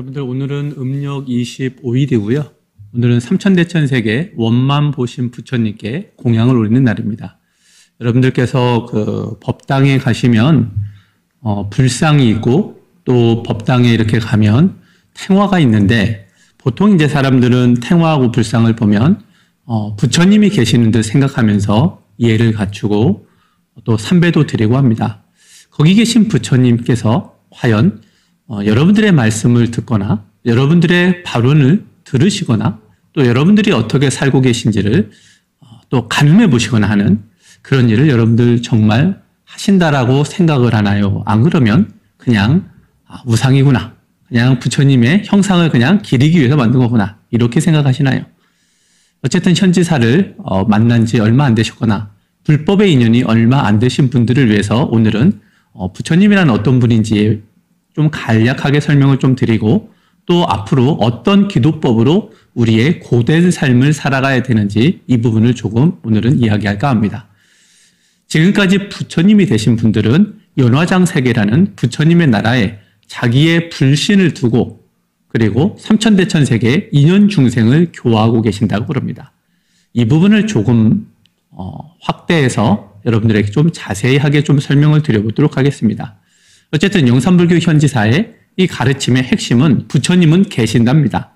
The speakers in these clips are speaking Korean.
여러분들 오늘은 음력 25일이고요. 오늘은 삼천대천세계 원만 보신 부처님께 공양을 올리는 날입니다. 여러분들께서 그 법당에 가시면 어, 불상이 있고 또 법당에 이렇게 가면 탱화가 있는데 보통 이제 사람들은 탱화하고 불상을 보면 어, 부처님이 계시는 듯 생각하면서 예를 갖추고 또 삼배도 드리고 합니다. 거기 계신 부처님께서 과연 어, 여러분들의 말씀을 듣거나 여러분들의 발언을 들으시거나 또 여러분들이 어떻게 살고 계신지를 어, 또 가늠해 보시거나 하는 그런 일을 여러분들 정말 하신다라고 생각을 하나요? 안 그러면 그냥 아, 우상이구나. 그냥 부처님의 형상을 그냥 기리기 위해서 만든 거구나. 이렇게 생각하시나요? 어쨌든 현지사를 어, 만난 지 얼마 안 되셨거나 불법의 인연이 얼마 안 되신 분들을 위해서 오늘은 어, 부처님이란 어떤 분인지 좀 간략하게 설명을 좀 드리고 또 앞으로 어떤 기도법으로 우리의 고된 삶을 살아가야 되는지 이 부분을 조금 오늘은 이야기할까 합니다. 지금까지 부처님이 되신 분들은 연화장 세계라는 부처님의 나라에 자기의 불신을 두고 그리고 삼천대천 세계의 인연 중생을 교화하고 계신다고 그럽니다. 이 부분을 조금 어, 확대해서 여러분들에게 좀 자세하게 좀 설명을 드려보도록 하겠습니다. 어쨌든 영산불교 현지사의 이 가르침의 핵심은 부처님은 계신답니다.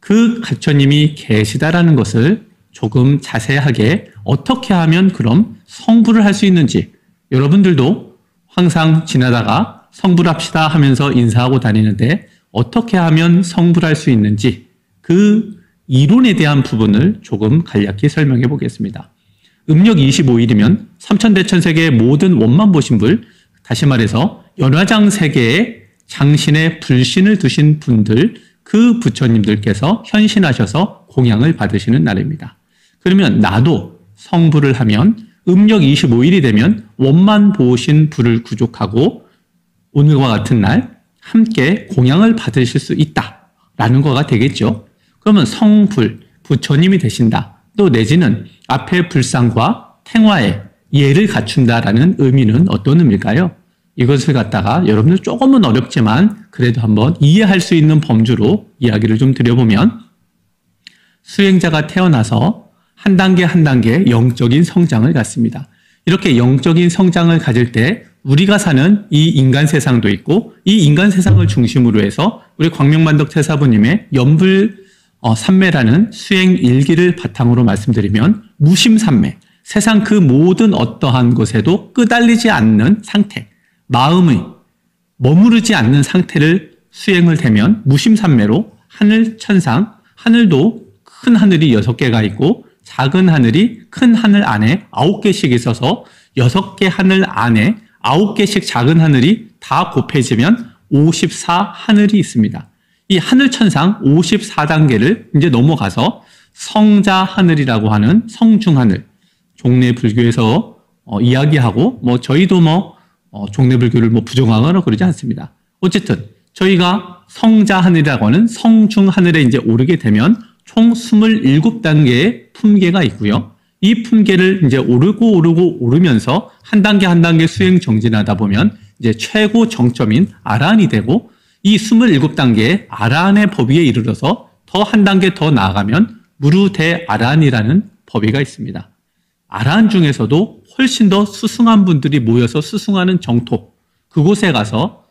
그 부처님이 계시다라는 것을 조금 자세하게 어떻게 하면 그럼 성불을 할 수 있는지 여러분들도 항상 지나다가 성불합시다 하면서 인사하고 다니는데 어떻게 하면 성불할 수 있는지 그 이론에 대한 부분을 조금 간략히 설명해 보겠습니다. 음력 25일이면 삼천대천세계의 모든 원만 보신 불, 다시 말해서 연화장 세계에 장신의 불신을 두신 분들, 그 부처님들께서 현신하셔서 공양을 받으시는 날입니다. 그러면 나도 성불을 하면 음력 25일이 되면 원만 보신 불을 구족하고 오늘과 같은 날 함께 공양을 받으실 수 있다 라는 거가 되겠죠. 그러면 성불, 부처님이 되신다. 또 내지는 앞에 불상과 탱화에 예를 갖춘다라는 의미는 어떤 의미일까요? 이것을 갖다가 여러분들 조금은 어렵지만 그래도 한번 이해할 수 있는 범주로 이야기를 좀 드려보면 수행자가 태어나서 한 단계 한 단계 영적인 성장을 갖습니다. 이렇게 영적인 성장을 가질 때 우리가 사는 이 인간 세상도 있고 이 인간 세상을 중심으로 해서 우리 광명만덕 태사부님의 연불 어, 삼매라는 수행 일기를 바탕으로 말씀드리면 무심삼매 세상 그 모든 어떠한 것에도 끄달리지 않는 상태 마음의 머무르지 않는 상태를 수행을 되면 무심삼매로 하늘 천상, 하늘도 큰 하늘이 여섯 개가 있고 작은 하늘이 큰 하늘 안에 아홉 개씩 있어서 여섯 개 하늘 안에 아홉 개씩 작은 하늘이 다 곱해지면 54 하늘이 있습니다. 이 하늘 천상 54단계를 이제 넘어가서 성자 하늘이라고 하는 성중 하늘 종래 불교에서 어, 이야기하고 뭐 저희도 뭐 어, 종래불교를 뭐 부정하거나 그러지 않습니다. 어쨌든 저희가 성자 하늘이라고 하는 성중 하늘에 이제 오르게 되면 총 27단계의 품계가 있고요. 이 품계를 이제 오르고 오르고 오르면서 한 단계 한 단계 수행 정진하다 보면 이제 최고 정점인 아란이 되고 이 27단계의 아란의 법위에 이르러서 더 한 단계 더 나아가면 무르대 아란이라는 법위가 있습니다. 아란 중에서도 훨씬 더 수승한 분들이 모여서 수승하는 정토, 그곳에 가서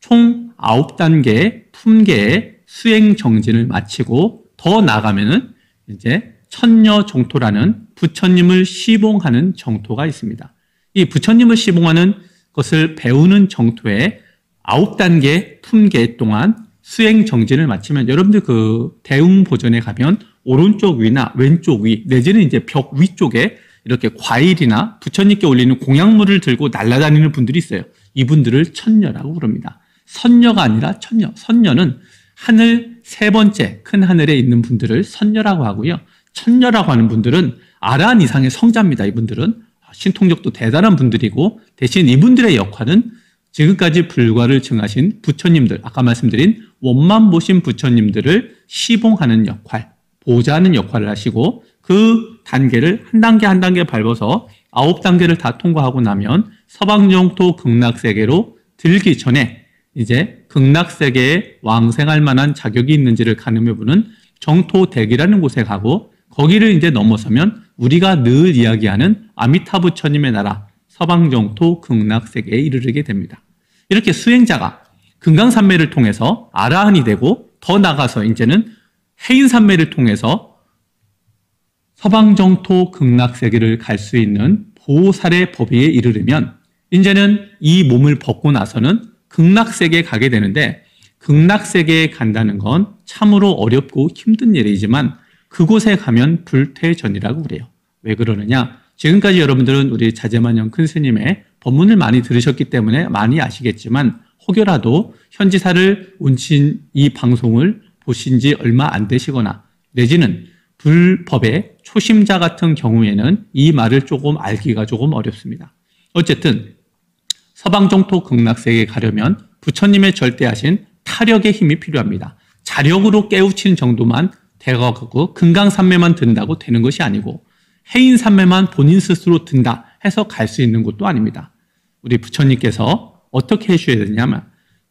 총 9단계의 품계의 수행 정진을 마치고 더 나가면은 이제 천녀 정토라는 부처님을 시봉하는 정토가 있습니다. 이 부처님을 시봉하는 것을 배우는 정토에 9단계 품계 동안 수행 정진을 마치면 여러분들 그 대웅 보전에 가면 오른쪽 위나 왼쪽 위 내지는 이제 벽 위쪽에 이렇게 과일이나 부처님께 올리는 공약물을 들고 날아다니는 분들이 있어요. 이분들을 천녀라고 부릅니다. 선녀가 아니라 천녀. 선녀는 하늘 세 번째 큰 하늘에 있는 분들을 선녀라고 하고요. 천녀라고 하는 분들은 아란 이상의 성자입니다. 이분들은 신통력도 대단한 분들이고 대신 이분들의 역할은 지금까지 불과를 증하신 부처님들, 아까 말씀드린 원만 보신 부처님들을 시봉하는 역할, 보좌하는 역할을 하시고 그 단계를 한 단계 한 단계 밟아서 아홉 단계를 다 통과하고 나면 서방정토 극락세계로 들기 전에 이제 극락세계에 왕생할 만한 자격이 있는지를 가늠해 보는 정토대기라는 곳에 가고 거기를 이제 넘어서면 우리가 늘 이야기하는 아미타 부처님의 나라 서방정토 극락세계에 이르게 됩니다. 이렇게 수행자가 금강산매를 통해서 아라한이 되고 더 나가서 이제는 해인산매를 통해서 서방정토 극락세계를 갈 수 있는 보살의 법위에 이르려면 이제는 이 몸을 벗고 나서는 극락세계에 가게 되는데 극락세계에 간다는 건 참으로 어렵고 힘든 일이지만 그곳에 가면 불퇴전이라고 그래요. 왜 그러느냐? 지금까지 여러분들은 우리 자제만영 큰 스님의 법문을 많이 들으셨기 때문에 많이 아시겠지만 혹여라도 현지사를 운친 이 방송을 보신 지 얼마 안 되시거나 내지는 불법의 초심자 같은 경우에는 이 말을 조금 알기가 조금 어렵습니다. 어쨌든 서방 정토 극락세계에 가려면 부처님의 절대하신 타력의 힘이 필요합니다. 자력으로 깨우치는 정도만 대거하고 금강산매만 든다고 되는 것이 아니고 해인산매만 본인 스스로 든다 해서 갈 수 있는 것도 아닙니다. 우리 부처님께서 어떻게 해주셔야 되냐면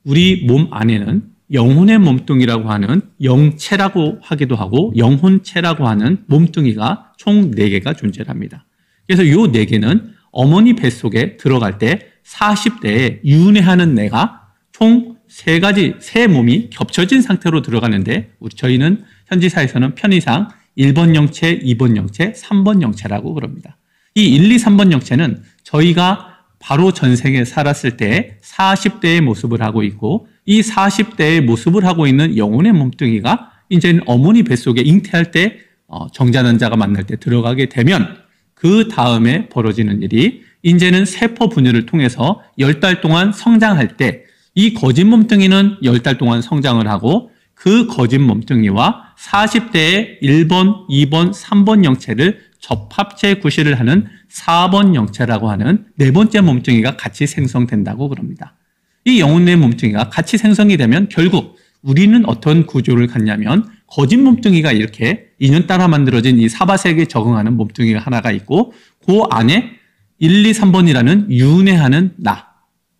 우리 몸 안에는 영혼의 몸뚱이라고 하는 영체라고 하기도 하고 영혼체라고 하는 몸뚱이가 총 4개가 존재합니다. 그래서 이 4개는 어머니 뱃속에 들어갈 때 40대에 윤회하는 내가 총세 가지, 세 몸이 겹쳐진 상태로 들어가는데 우리 저희는 현지사에서는 편의상 1번 영체, 2번 영체, 3번 영체라고 그럽니다. 이 1, 2, 3번 영체는 저희가 바로 전생에 살았을 때 40대의 모습을 하고 있고 이 40대의 모습을 하고 있는 영혼의 몸뚱이가 이제 어머니 뱃속에 잉태할 때 어, 정자난자가 만날 때 들어가게 되면 그 다음에 벌어지는 일이 이제는 세포 분열을 통해서 10달 동안 성장할 때 이 거짓 몸뚱이는 10달 동안 성장을 하고 그 거짓 몸뚱이와 40대의 1번, 2번, 3번 영체를 접합체 구실을 하는 4번 영체라고 하는 네 번째 몸뚱이가 같이 생성된다고 그럽니다. 이 영혼의 몸뚱이가 같이 생성이 되면 결국 우리는 어떤 구조를 갖냐면 거짓 몸뚱이가 이렇게 인연 따라 만들어진 이 사바색에 적응하는 몸뚱이가 하나가 있고 그 안에 1, 2, 3번이라는 윤회하는 나,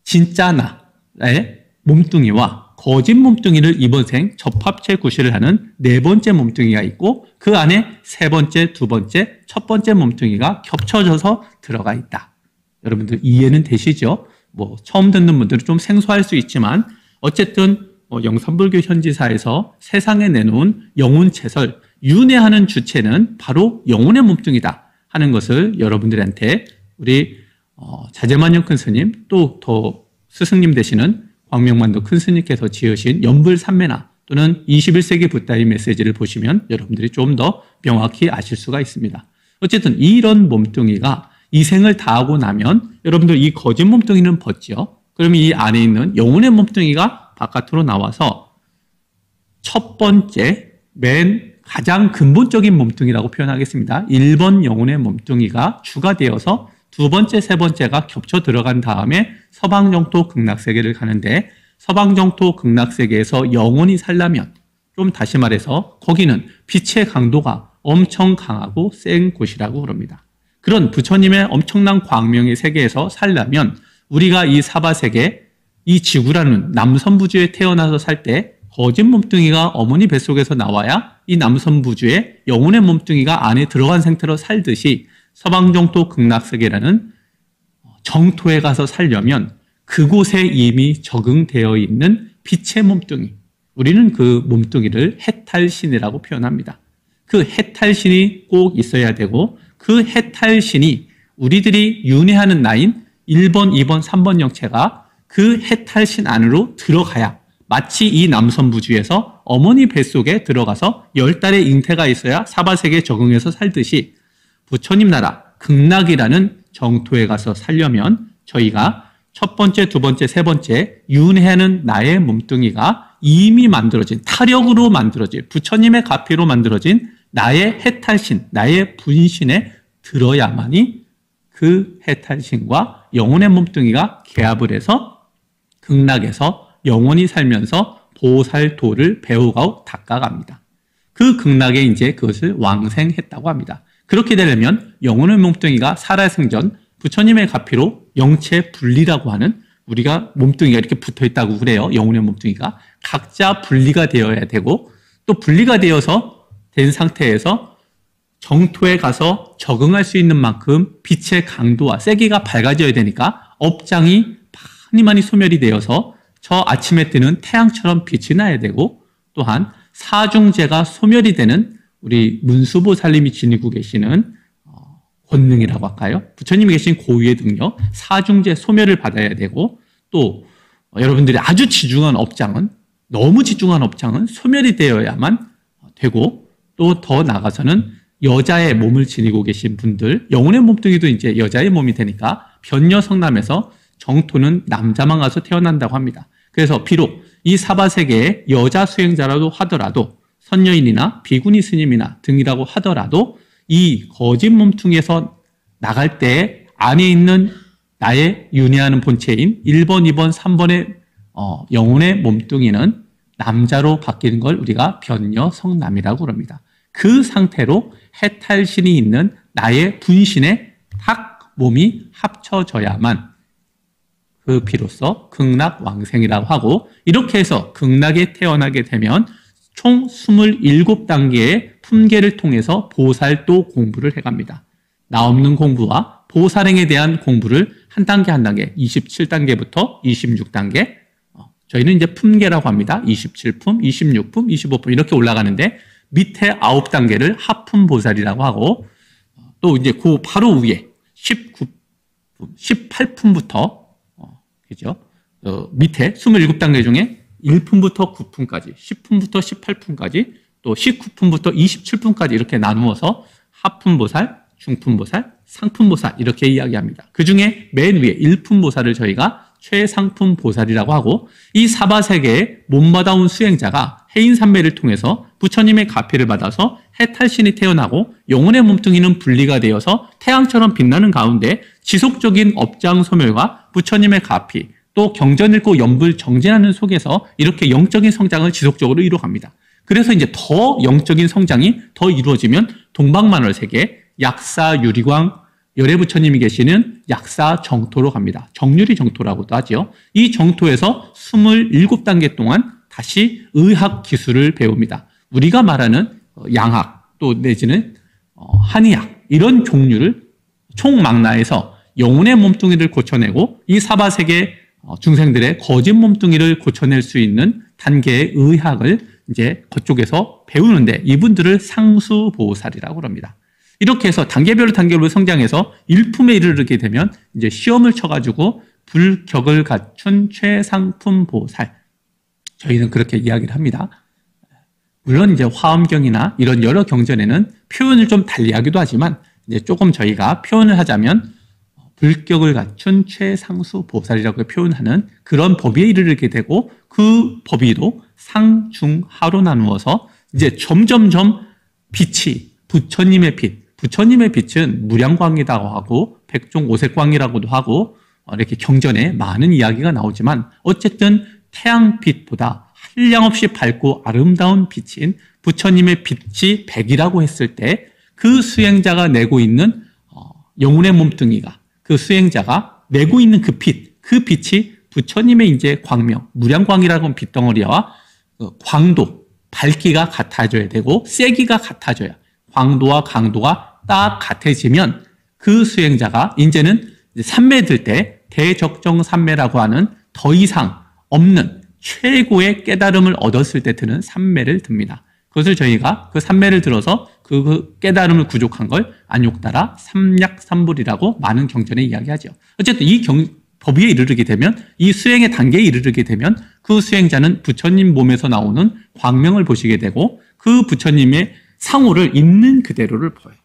진짜 나의 몸뚱이와 거짓 몸뚱이를 이번 생 접합체 구실을 하는 네 번째 몸뚱이가 있고 그 안에 세 번째, 두 번째, 첫 번째 몸뚱이가 겹쳐져서 들어가 있다. 여러분들 이해는 되시죠? 뭐 처음 듣는 분들은 좀 생소할 수 있지만 어쨌든 어, 영산불교 현지사에서 세상에 내놓은 영혼체설 윤회하는 주체는 바로 영혼의 몸뚱이다 하는 것을 여러분들한테 우리 어, 자제만영 큰 스님 또 더 스승님 되시는 광명만도 큰 스님께서 지으신 연불삼매나 또는 21세기 붓다의 메시지를 보시면 여러분들이 좀 더 명확히 아실 수가 있습니다. 어쨌든 이런 몸뚱이가 이 생을 다하고 나면 여러분들 이 거짓 몸뚱이는 벗죠. 그러면 이 안에 있는 영혼의 몸뚱이가 바깥으로 나와서 첫 번째 맨 가장 근본적인 몸뚱이라고 표현하겠습니다. 1번 영혼의 몸뚱이가 주가 되어서 두 번째, 세 번째가 겹쳐 들어간 다음에 서방정토 극락세계를 가는데 서방정토 극락세계에서 영원히 살려면 좀 다시 말해서 거기는 빛의 강도가 엄청 강하고 센 곳이라고 그럽니다. 그런 부처님의 엄청난 광명의 세계에서 살려면 우리가 이 사바 세계, 이 지구라는 남선부주에 태어나서 살 때 거짓 몸뚱이가 어머니 뱃속에서 나와야 이 남선부주에 영혼의 몸뚱이가 안에 들어간 상태로 살듯이 서방정토 극락세계라는 정토에 가서 살려면 그곳에 이미 적응되어 있는 빛의 몸뚱이. 우리는 그 몸뚱이를 해탈신이라고 표현합니다. 그 해탈신이 꼭 있어야 되고 그 해탈신이 우리들이 윤회하는 나인 1번, 2번, 3번 영체가 그 해탈신 안으로 들어가야 마치 이 남선부주에서 어머니 뱃속에 들어가서 열 달의 잉태가 있어야 사바세계에 적응해서 살듯이 부처님 나라 극락이라는 정토에 가서 살려면 저희가 첫 번째, 두 번째, 세 번째 윤회하는 나의 몸뚱이가 이미 만들어진 타력으로 만들어진 부처님의 가피로 만들어진 나의 해탈신, 나의 분신에 들어야만이 그 해탈신과 영혼의 몸뚱이가 개합을 해서 극락에서 영원히 살면서 보살도를 배우고 닦아갑니다. 그 극락에 이제 그것을 왕생했다고 합니다. 그렇게 되려면 영혼의 몸뚱이가 살아생전 부처님의 가피로 영체 분리라고 하는 우리가 몸뚱이가 이렇게 붙어 있다고 그래요. 영혼의 몸뚱이가 각자 분리가 되어야 되고 또 분리가 되어서 된 상태에서 정토에 가서 적응할 수 있는 만큼 빛의 강도와 세기가 밝아져야 되니까 업장이 많이 많이 소멸이 되어서 저 아침에 뜨는 태양처럼 빛이 나야 되고 또한 사중제가 소멸이 되는 우리 문수보살님이 지니고 계시는 어, 권능이라고 할까요? 부처님이 계신 고유의 능력, 사중제 소멸을 받아야 되고 또 여러분들이 아주 지중한 업장은 너무 지중한 업장은 소멸이 되어야만 되고 또 더 나가서는 여자의 몸을 지니고 계신 분들 영혼의 몸뚱이도 이제 여자의 몸이 되니까 변녀 성남에서 정토는 남자만 가서 태어난다고 합니다. 그래서 비록 이 사바세계의 여자 수행자라도 하더라도 선녀인이나 비구니 스님이나 등이라고 하더라도 이 거짓 몸뚱이에서 나갈 때 안에 있는 나의 윤회하는 본체인 1번, 2번, 3번의 어, 영혼의 몸뚱이는 남자로 바뀌는 걸 우리가 변녀 성남이라고 그럽니다. 그 상태로 해탈신이 있는 나의 분신에 탁 몸이 합쳐져야만 그 비로소 극락 왕생이라고 하고 이렇게 해서 극락에 태어나게 되면 총 27단계의 품계를 통해서 보살도 공부를 해갑니다. 나 없는 공부와 보살행에 대한 공부를 한 단계 한 단계 27단계부터 26단계 어, 저희는 이제 품계라고 합니다. 27품, 26품, 25품 이렇게 올라가는데 밑에 9단계를 하품 보살이라고 하고 또 이제 그 바로 위에 19품, 18품부터 그죠? 어, 밑에 27단계 중에 1품부터 9품까지, 10품부터 18품까지, 또 19품부터 27품까지 이렇게 나누어서 하품보살, 중품보살, 상품보살 이렇게 이야기합니다. 그 중에 맨 위에 1품보살을 저희가 최상품 보살이라고 하고 이 사바세계의 몸받아온 수행자가 해인산매를 통해서 부처님의 가피를 받아서 해탈신이 태어나고 영혼의 몸뚱이는 분리가 되어서 태양처럼 빛나는 가운데 지속적인 업장 소멸과 부처님의 가피 또 경전 읽고 연불 정진하는 속에서 이렇게 영적인 성장을 지속적으로 이루어갑니다. 그래서 이제 더 영적인 성장이 더 이루어지면 동방만월 세계 약사 유리광 열애 부처님이 계시는 약사 정토로 갑니다. 정유리 정토라고도 하죠. 이 정토에서 27단계 동안 다시 의학 기술을 배웁니다. 우리가 말하는 어, 양학 또 내지는 어, 한의학 이런 종류를 총망라해서 영혼의 몸뚱이를 고쳐내고 이 사바세계 어, 중생들의 거짓 몸뚱이를 고쳐낼 수 있는 단계의 의학을 이제 그쪽에서 배우는데 이분들을 상수보살이라고 합니다. 이렇게 해서 단계별로 단계별로 성장해서 일품에 이르게 되면 이제 시험을 쳐가지고 불격을 갖춘 최상품 보살. 저희는 그렇게 이야기를 합니다. 물론 이제 화엄경이나 이런 여러 경전에는 표현을 좀 달리하기도 하지만 이제 조금 저희가 표현을 하자면 불격을 갖춘 최상수 보살이라고 표현하는 그런 법위에 이르게 되고 그 법위도 상, 중, 하로 나누어서 이제 점점점 빛이 부처님의 빛, 부처님의 빛은 무량광이라고 하고 백종 오색광이라고도 하고 이렇게 경전에 많은 이야기가 나오지만 어쨌든 태양빛보다 한량없이 밝고 아름다운 빛인 부처님의 빛이 백이라고 했을 때 그 수행자가 내고 있는 어, 영혼의 몸뚱이가 그 수행자가 내고 있는 그 빛, 그 빛이 부처님의 이제 광명, 무량광이라고 하는 빛덩어리와 그 광도, 밝기가 같아져야 되고 세기가 같아져야 광도와 강도가 딱 같아지면 그 수행자가 이제는 삼매 들 때 대적정 삼매라고 하는 더 이상 없는 최고의 깨달음을 얻었을 때 드는 삼매를 듭니다. 그것을 저희가 그 삼매를 들어서 그, 그 깨달음을 부족한 걸 안욕따라 삼약삼불이라고 많은 경전에 이야기하죠. 어쨌든 이 경, 법위에 이르르게 되면 이 수행의 단계에 이르르게 되면 그 수행자는 부처님 몸에서 나오는 광명을 보시게 되고 그 부처님의 상호를 있는 그대로를 보여요.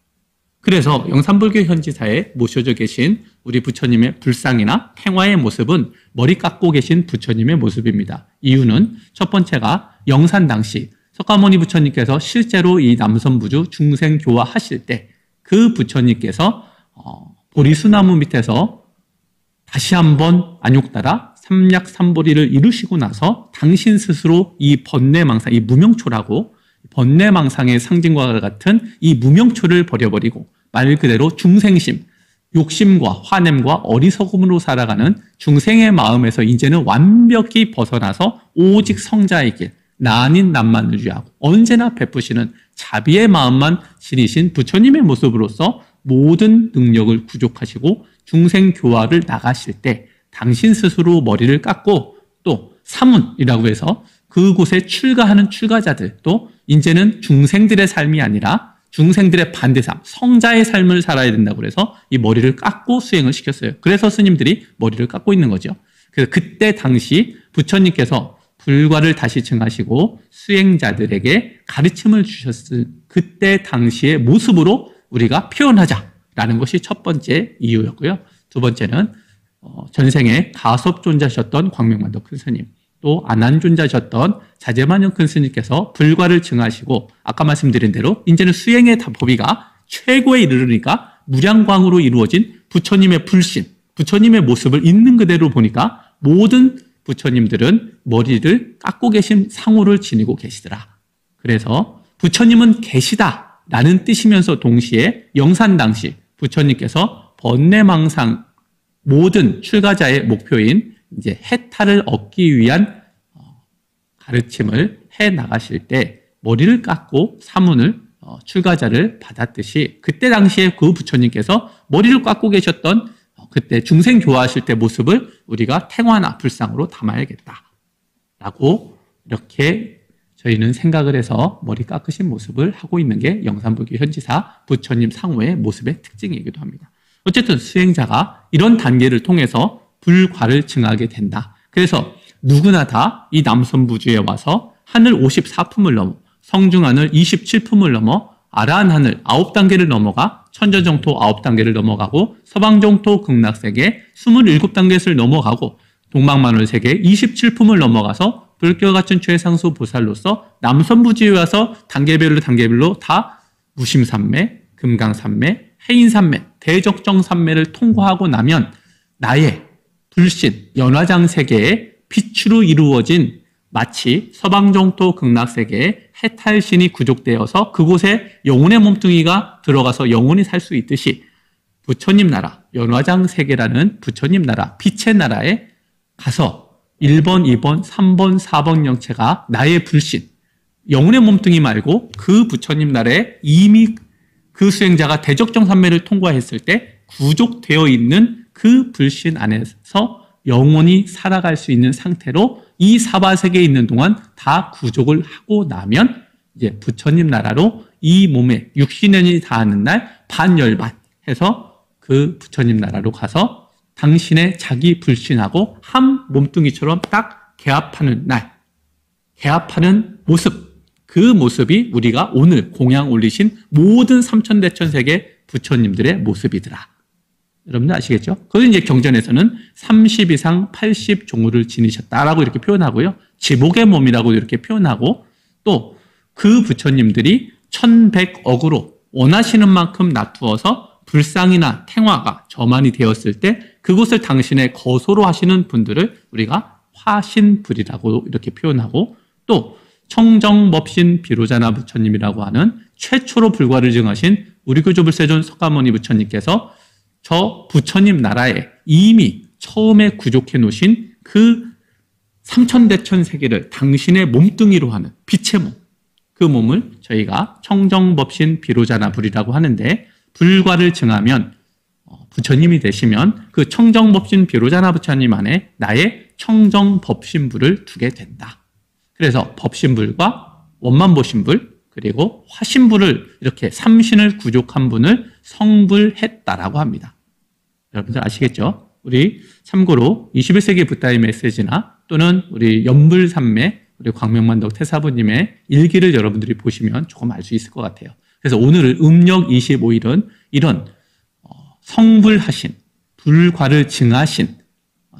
그래서 영산불교 현지사에 모셔져 계신 우리 부처님의 불상이나 팽화의 모습은 머리 깎고 계신 부처님의 모습입니다. 이유는 첫 번째가 영산 당시 석가모니 부처님께서 실제로 이 남선부주 중생 교화 하실 때 그 부처님께서 어, 보리수나무 밑에서 다시 한번 안욕따라 삼약삼보리를 이루시고 나서 당신 스스로 이 번뇌망상, 이 무명초라고 번뇌망상의 상징과 같은 이 무명초를 버려버리고 말 그대로 중생심, 욕심과 화냄과 어리석음으로 살아가는 중생의 마음에서 이제는 완벽히 벗어나서 오직 성자의 길, 나 아닌 남만 유지하고 언제나 베푸시는 자비의 마음만 지니신 부처님의 모습으로서 모든 능력을 구족하시고 중생 교화를 나가실 때 당신 스스로 머리를 깎고 또 사문이라고 해서 그곳에 출가하는 출가자들 또 이제는 중생들의 삶이 아니라 중생들의 반대삼, 성자의 삶을 살아야 된다고 해서 이 머리를 깎고 수행을 시켰어요. 그래서 스님들이 머리를 깎고 있는 거죠. 그래서 그때 당시 부처님께서 불과를 다시 증하시고 수행자들에게 가르침을 주셨을 그때 당시의 모습으로 우리가 표현하자라는 것이 첫 번째 이유였고요. 두 번째는 어, 전생에 가섭존자셨던 광명만도 큰 스님, 또 안한존자셨던 자제만영 큰 스님께서 불과를 증하시고 아까 말씀드린 대로 이제는 수행의 법위가 최고에 이르르니까 무량광으로 이루어진 부처님의 불신, 부처님의 모습을 있는 그대로 보니까 모든 부처님들은 머리를 깎고 계신 상호를 지니고 계시더라. 그래서 부처님은 계시다 라는 뜻이면서 동시에 영산 당시 부처님께서 번뇌망상 모든 출가자의 목표인 이제 해탈을 얻기 위한 어, 가르침을 해 나가실 때 머리를 깎고 사문을 어, 출가자를 받았듯이 그때 당시에 그 부처님께서 머리를 깎고 계셨던 그때 중생 교화하실 때 모습을 우리가 태화나 불상으로 담아야겠다. 라고 이렇게 저희는 생각을 해서 머리 깎으신 모습을 하고 있는 게 영산불교 현지사 부처님 상호의 모습의 특징이기도 합니다. 어쨌든 수행자가 이런 단계를 통해서 불과를 증하게 된다. 그래서 누구나 다 이 남선부주에 와서 하늘 54품을 넘어 성중하늘 27품을 넘어 아라한 하늘 9단계를 넘어가 천저정토 9단계를 넘어가고 서방정토 극락세계 27단계를 넘어가고 동방만월 세계 27품을 넘어가서 불교 같은 최상수 보살로서 남선부지에 와서 단계별로 단계별로 다 무심산매, 금강산매, 해인산매, 대적정산매를 통과하고 나면 나의 불신, 연화장 세계의 빛으로 이루어진 마치 서방정토 극락세계에 해탈신이 구족되어서 그곳에 영혼의 몸뚱이가 들어가서 영혼이 살 수 있듯이 부처님 나라, 연화장 세계라는 부처님 나라, 빛의 나라에 가서 1번, 2번, 3번, 4번 영체가 나의 불신, 영혼의 몸뚱이 말고 그 부처님 나라에 이미 그 수행자가 대적정 산매를 통과했을 때 구족되어 있는 그 불신 안에서 영혼이 살아갈 수 있는 상태로 이 사바 세계에 있는 동안 다 구족을 하고 나면 이제 부처님 나라로 이 몸에 육신연이 닿는 날 반열반 해서 그 부처님 나라로 가서 당신의 자기 불신하고 한 몸뚱이처럼 딱 개합하는 날, 개합하는 모습, 그 모습이 우리가 오늘 공양 올리신 모든 삼천대천세계 부처님들의 모습이더라. 여러분들 아시겠죠? 그걸 이제 경전에서는 30 이상 80 종우를 지니셨다라고 이렇게 표현하고요. 지복의 몸이라고 이렇게 표현하고 또 그 부처님들이 1100억으로 원하시는 만큼 놔두어서 불상이나 탱화가 저만이 되었을 때 그곳을 당신의 거소로 하시는 분들을 우리가 화신불이라고 이렇게 표현하고 또 청정법신 비로자나 부처님이라고 하는 최초로 불과를 증하신 우리 교조불세존 석가모니 부처님께서 저 부처님 나라에 이미 처음에 구족해 놓으신 그 삼천대천 세계를 당신의 몸뚱이로 하는 빛의 몸, 그 몸을 저희가 청정법신 비로자나 불이라고 하는데 불과를 증하면 어, 부처님이 되시면 그 청정법신 비로자나 부처님 안에 나의 청정법신불을 두게 된다. 그래서 법신불과 원만보신불 그리고 화신불을 이렇게 삼신을 구족한 분을 성불했다라고 합니다. 여러분들 아시겠죠? 우리 참고로 21세기 부다의 메시지나 또는 우리 연불삼매 우리 광명만덕 태사부님의 일기를 여러분들이 보시면 조금 알 수 있을 것 같아요. 그래서 오늘 음력 25일은 이런 어, 성불하신 불과를 증하신 어,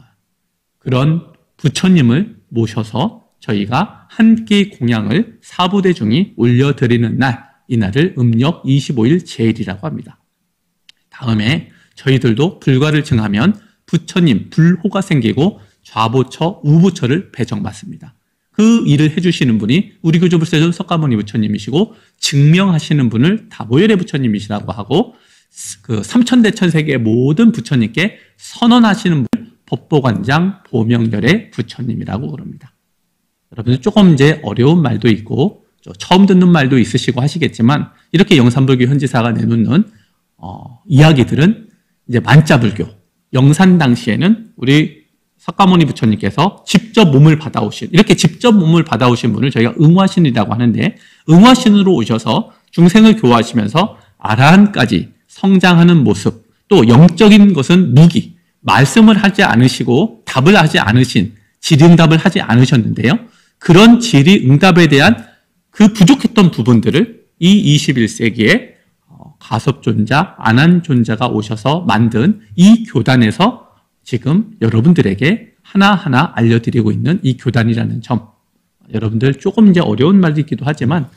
그런 부처님을 모셔서 저희가 한 끼 공양을 사부대 중이 올려드리는 날, 이날을 음력 25일 제일이라고 합니다. 다음에 저희들도 불과를 증하면 부처님 불호가 생기고 좌보처, 우보처를 배정받습니다. 그 일을 해주시는 분이 우리 교조불세존 석가모니 부처님이시고 증명하시는 분을 다보열의 부처님이시라고 하고 그 삼천대천 세계의 모든 부처님께 선언하시는 분 법보관장 보명열의 부처님이라고 그럽니다. 여러분들 조금 이제 어려운 말도 있고 처음 듣는 말도 있으시고 하시겠지만 이렇게 영산불교 현지사가 내놓는 어, 이야기들은 이제 만자불교 영산 당시에는 우리 석가모니 부처님께서 직접 몸을 받아오신 이렇게 직접 몸을 받아오신 분을 저희가 응화신이라고 하는데 응화신으로 오셔서 중생을 교화하시면서 아라한까지 성장하는 모습 또 영적인 것은 무기 말씀을 하지 않으시고 답을 하지 않으신 질응답을 하지 않으셨는데요. 그런 질의 응답에 대한 그 부족했던 부분들을 이 21세기에 어, 가섭존자, 안한존자가 오셔서 만든 이 교단에서 지금 여러분들에게 하나하나 알려드리고 있는 이 교단이라는 점. 여러분들 조금 이제 어려운 말이기도 하지만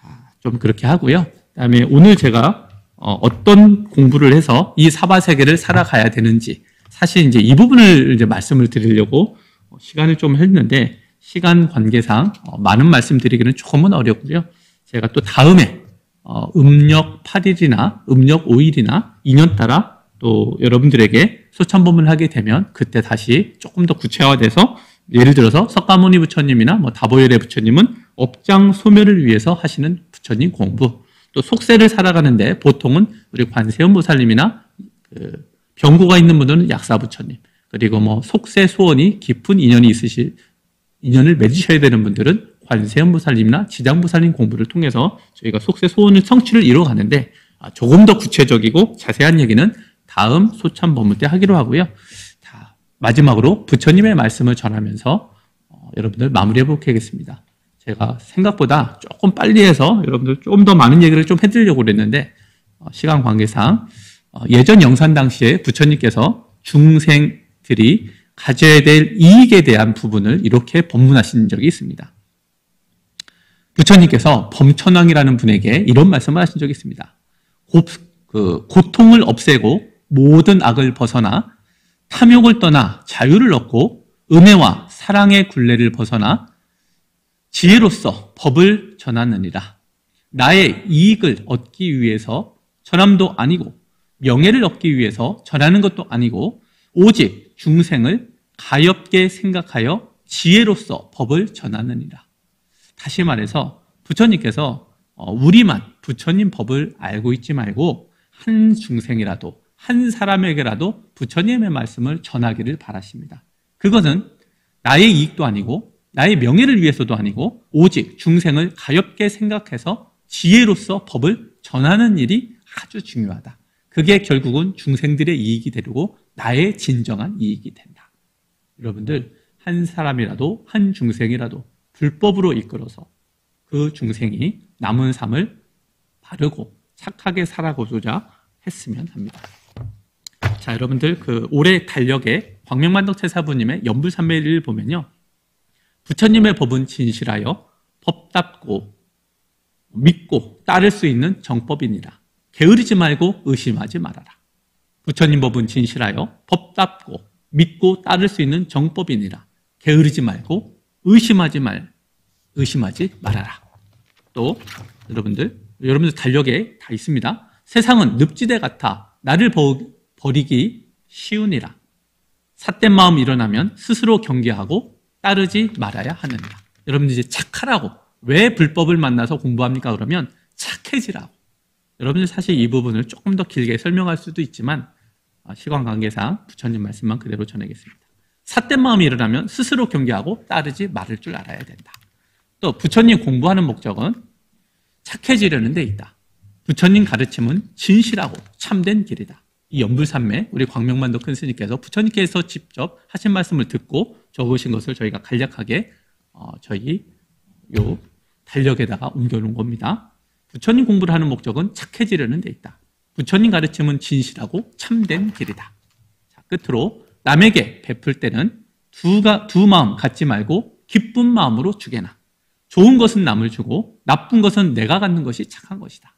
아, 좀 그렇게 하고요. 그다음에 오늘 제가 어, 어떤 공부를 해서 이 사바 세계를 살아가야 되는지 사실 이제 이 부분을 이제 말씀을 드리려고 시간을 좀 했는데 시간 관계상 어, 많은 말씀 드리기는 조금은 어렵고요. 제가 또 다음에 어, 음력 8일이나 음력 5일이나 2년 따라 또 여러분들에게 소참범을 하게 되면 그때 다시 조금 더 구체화돼서 예를 들어서 석가모니 부처님이나 뭐 다보열의 부처님은 업장 소멸을 위해서 하시는 부처님 공부 또 속세를 살아가는데 보통은 우리 관세음 보살님이나 그 병고가 있는 분들은 약사 부처님 그리고 뭐 속세 소원이 깊은 인연이 있으실 인연을 맺으셔야 되는 분들은 관세음보살님이나 지장보살님 공부를 통해서 저희가 속세 소원을 성취를 이루어가는데 아, 조금 더 구체적이고 자세한 얘기는 다음 소참 법문 때 하기로 하고요. 자, 마지막으로 부처님의 말씀을 전하면서 어, 여러분들 마무리해 보겠습니다. 제가 생각보다 조금 빨리 해서 여러분들 좀 더 많은 얘기를 좀 해드리려고 그랬는데 어, 시간 관계상 어, 예전 영산 당시에 부처님께서 중생들이 가져야 될 이익에 대한 부분을 이렇게 법문하신 적이 있습니다. 부처님께서 범천왕이라는 분에게 이런 말씀을 하신 적이 있습니다. 고, 그 고통을 없애고 모든 악을 벗어나 탐욕을 떠나 자유를 얻고 은혜와 사랑의 굴레를 벗어나 지혜로서 법을 전하느니라. 나의 이익을 얻기 위해서 전함도 아니고 명예를 얻기 위해서 전하는 것도 아니고 오직 중생을 가엽게 생각하여 지혜로서 법을 전하느니라. 다시 말해서 부처님께서 어, 우리만 부처님 법을 알고 있지 말고 한 중생이라도 한 사람에게라도 부처님의 말씀을 전하기를 바라십니다. 그것은 나의 이익도 아니고 나의 명예를 위해서도 아니고 오직 중생을 가엽게 생각해서 지혜로서 법을 전하는 일이 아주 중요하다. 그게 결국은 중생들의 이익이 되고 나의 진정한 이익이 된다. 여러분들 한 사람이라도 한 중생이라도 불법으로 이끌어서 그 중생이 남은 삶을 바르고 착하게 살아보고자 했으면 합니다. 자, 여러분들 그 올해 달력에 광명만덕 태사부님의 연불삼매일을 보면요. 부처님의 법은 진실하여 법답고 믿고 따를 수 있는 정법이니라. 게으르지 말고 의심하지 말아라. 부처님 법은 진실하여 법답고 믿고 따를 수 있는 정법이니라. 게으르지 말고 의심하지 말 의심하지 말아라. 또 여러분들 여러분들 달력에 다 있습니다. 세상은 늪지대 같아 나를 버리기 쉬우니라. 삿된 마음 일어나면 스스로 경계하고 따르지 말아야 하느니라. 여러분들 이제 착하라고 왜 불법을 만나서 공부합니까? 그러면 착해지라고. 여러분들 사실 이 부분을 조금 더 길게 설명할 수도 있지만 아, 시간 관계상 부처님 말씀만 그대로 전하겠습니다. 삿된 마음이 일어나면 스스로 경계하고 따르지 말을 줄 알아야 된다. 또 부처님 공부하는 목적은 착해지려는 데 있다. 부처님 가르침은 진실하고 참된 길이다. 이 연불산매 우리 광명만도 큰 스님께서 부처님께서 직접 하신 말씀을 듣고 적으신 것을 저희가 간략하게 어, 저희 요 달력에다가 옮겨놓은 겁니다. 부처님 공부를 하는 목적은 착해지려는 데 있다. 부처님 가르침은 진실하고 참된 길이다. 자, 끝으로 남에게 베풀 때는 두가, 두 마음 갖지 말고 기쁜 마음으로 주게나. 좋은 것은 남을 주고 나쁜 것은 내가 갖는 것이 착한 것이다.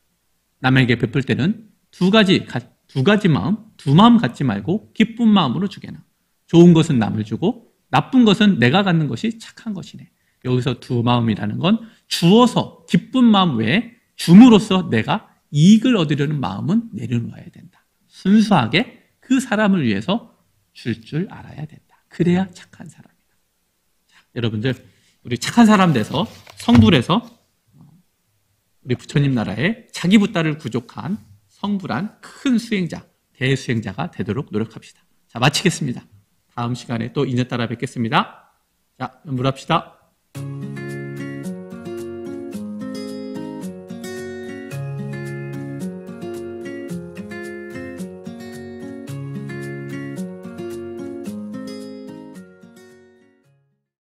남에게 베풀 때는 두 가지, 두 가지 마음, 두 마음 갖지 말고 기쁜 마음으로 주게나. 좋은 것은 남을 주고 나쁜 것은 내가 갖는 것이 착한 것이네. 여기서 두 마음이라는 건 주어서 기쁜 마음 외에 줌으로써 내가 이익을 얻으려는 마음은 내려놓아야 된다. 순수하게 그 사람을 위해서 줄줄 알아야 된다. 그래야 착한 사람이다. 자, 여러분들 우리 착한 사람 돼서 성불해서 우리 부처님 나라에 자기 부따를 부족한 성불한 큰 수행자, 대수행자가 되도록 노력합시다. 자, 마치겠습니다. 다음 시간에 또 인연 따라 뵙겠습니다. 자, 연불합시다.